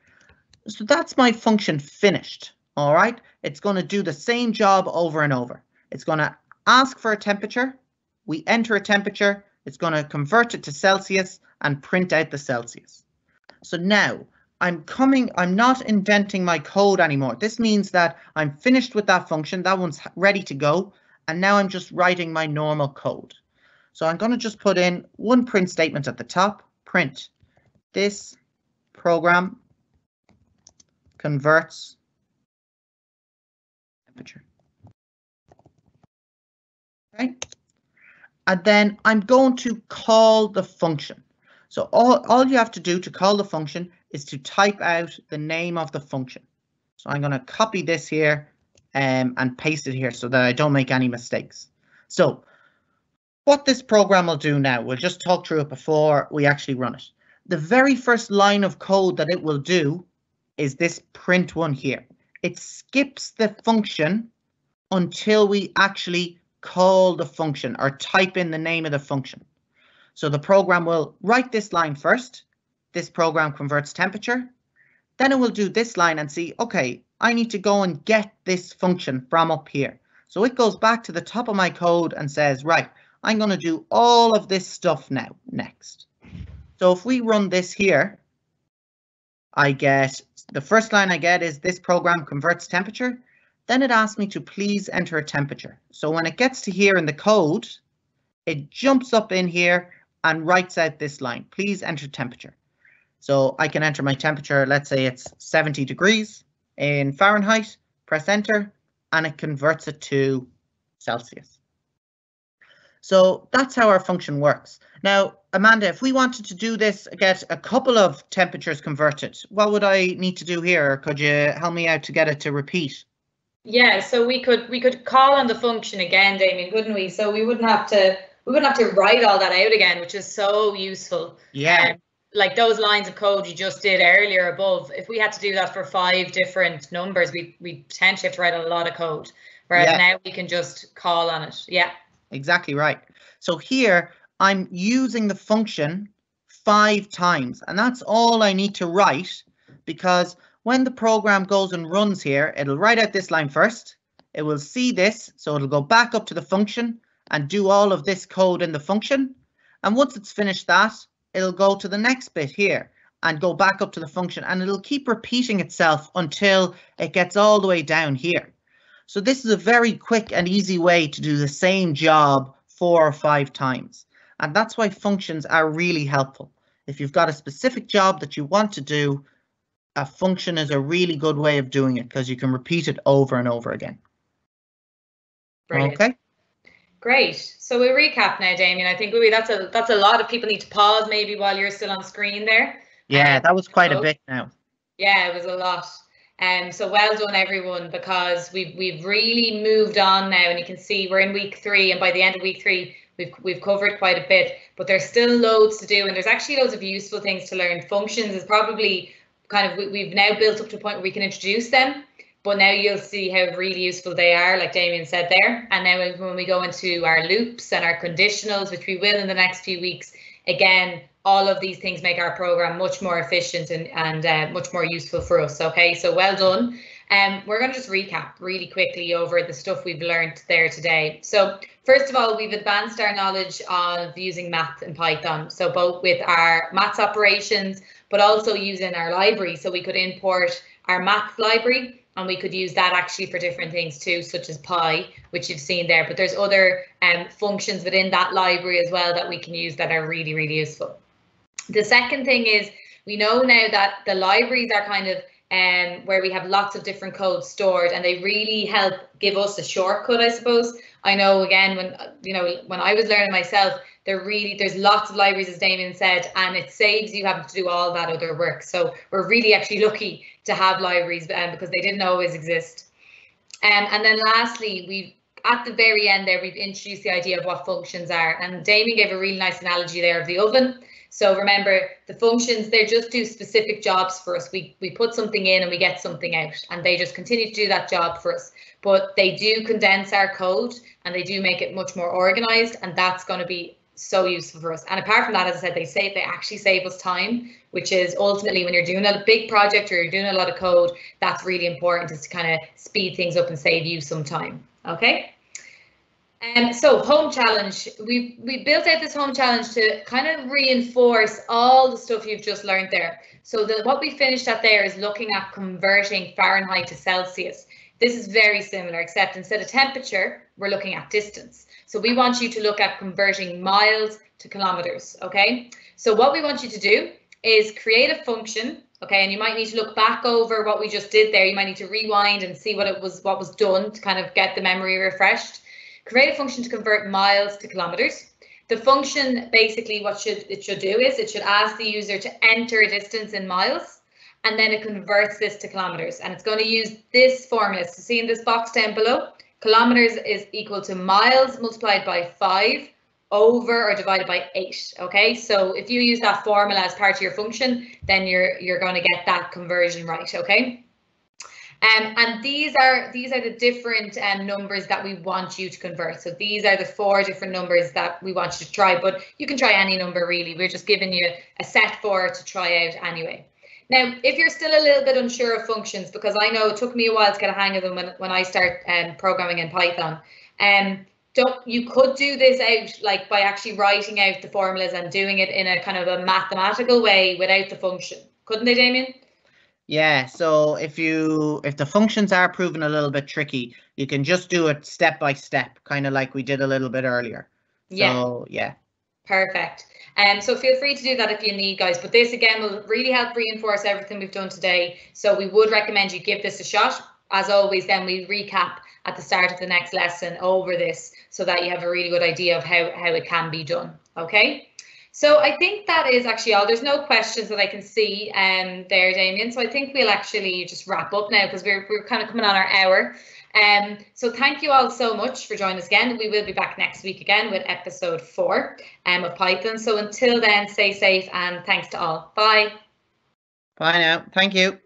so that's my function finished. All right, it's going to do the same job over and over. It's going to ask for a temperature. We enter a temperature it's going to convert it to Celsius and print out the Celsius. So now I'm coming, I'm not indenting my code anymore. This means that I'm finished with that function. That one's ready to go. And now I'm just writing my normal code. So I'm going to just put in one print statement at the top, print this program converts temperature. Okay and then I'm going to call the function. So all, all you have to do to call the function is to type out the name of the function. So I'm going to copy this here um, and paste it here so that I don't make any mistakes. So what this program will do now, we'll just talk through it before we actually run it. The very first line of code that it will do is this print one here. It skips the function until we actually call the function or type in the name of the function. So the program will write this line first, this program converts temperature. Then it will do this line and see, okay, I need to go and get this function from up here. So it goes back to the top of my code and says, right, I'm going to do all of this stuff now next. So if we run this here, I get the first line I get is this program converts temperature. Then it asks me to please enter a temperature. So when it gets to here in the code, it jumps up in here and writes out this line, please enter temperature. So I can enter my temperature, let's say it's 70 degrees in Fahrenheit, press enter, and it converts it to Celsius. So that's how our function works. Now, Amanda, if we wanted to do this, get a couple of temperatures converted, what would I need to do here? Could you help me out to get it to repeat? Yeah, so we could we could call on the function again, Damien, couldn't we? So we wouldn't have to we wouldn't have to write all that out again, which is so useful. Yeah. Um, like those lines of code you just did earlier above, if we had to do that for five different numbers, we we potentially have to write a lot of code. Whereas Yeah. now we can just call on it. Yeah. Exactly right. So here I'm using the function five times and that's all I need to write because when the program goes and runs here, it'll write out this line first. It will see this, so it'll go back up to the function and do all of this code in the function. And once it's finished that, it'll go to the next bit here and go back up to the function and it'll keep repeating itself until it gets all the way down here. So this is a very quick and easy way to do the same job four or five times. And that's why functions are really helpful. If you've got a specific job that you want to do, a function is a really good way of doing it because you can repeat it over and over again. Brilliant. Okay. Great. So we recap now, Damien. I think maybe that's a that's a lot of people need to pause maybe while you're still on screen there. Yeah, Um, that was quite a bit now. Yeah, it was a lot. Um, so well done everyone because we've we've really moved on now and you can see we're in week three and by the end of week three we've we've covered quite a bit but there's still loads to do and there's actually loads of useful things to learn. Functions is probably kind of we, we've now built up to a point where we can introduce them but now you'll see how really useful they are like Damien said there and then when- we go into our loops and our conditionals which we will in the next few weeks again all of these things make our program much more efficient and, and uh, much more useful for us. Okay, so well done. Um, we're going to just recap really quickly over the stuff we've learned there today. So first of all, we've advanced our knowledge of using math and Python. So both with our maths operations, but also using our library. So we could import our math library and we could use that actually for different things too, such as Pi, which you've seen there. But there's other um, functions within that library as well that we can use that are really, really useful. The second thing is we know now that the libraries are kind of um, where we have lots of different codes stored and they really help give us a shortcut, I suppose. I know again when you know when I was learning myself, there really there's lots of libraries as Damien said, and it saves you having to do all that other work. So we're really actually lucky to have libraries um, because they didn't always exist. Um, and then lastly, we at the very end there we've introduced the idea of what functions are, and Damien gave a really nice analogy there of the oven. So remember, the functions, they just do specific jobs for us. We, we put something in and we get something out, and they just continue to do that job for us. But they do condense our code and they do make it much more organized, and that's going to be so useful for us. And apart from that, as I said, they save they actually save us time, which is ultimately when you're doing a big project or you're doing a lot of code, that's really important is to kind of speed things up and save you some time. Okay. Um, so home challenge, we we built out this home challenge to kind of reinforce all the stuff you've just learned there. So the, what we finished at there is looking at converting Fahrenheit to Celsius. This is very similar, except instead of temperature, we're looking at distance. So we want you to look at converting miles to kilometers, okay? So what we want you to do is create a function, okay? And you might need to look back over what we just did there. You might need to rewind and see what it was, what was done to kind of get the memory refreshed create a function to convert miles to kilometers. The function basically what should it should do is it should ask the user to enter a distance in miles and then it converts this to kilometers and it's going to use this formula. So see in this box down below, kilometers is equal to miles multiplied by five over or divided by eight. Okay, so if you use that formula as part of your function, then you're you're going to get that conversion right. Okay. Um, and these are these are the different um, numbers that we want you to convert. So these are the four different numbers that we want you to try, but you can try any number really. We're just giving you a set for to try out anyway. Now, if you're still a little bit unsure of functions, because I know it took me a while to get a hang of them when, when I start um, programming in Python, um, don't you could do this out like by actually writing out the formulas and doing it in a kind of a mathematical way without the function, couldn't they, Damien? Yeah, so if you if the functions are proven a little bit tricky, you can just do it step by step, kind of like we did a little bit earlier. Yeah. So yeah. Perfect. Um, so feel free to do that if you need, guys. But this again will really help reinforce everything we've done today. So we would recommend you give this a shot. As always, then we recap at the start of the next lesson over this so that you have a really good idea of how, how it can be done. Okay. So I think that is actually all. There's no questions that I can see um, there, Damien. So I think we'll actually just wrap up now because we're, we're kind of coming on our hour. Um, so thank you all so much for joining us again. We will be back next week again with episode four um, of Python. So until then, stay safe and thanks to all. Bye. Bye now. Thank you.